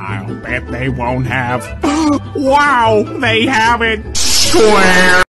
I'll bet they won't have. wow, they have it! Square!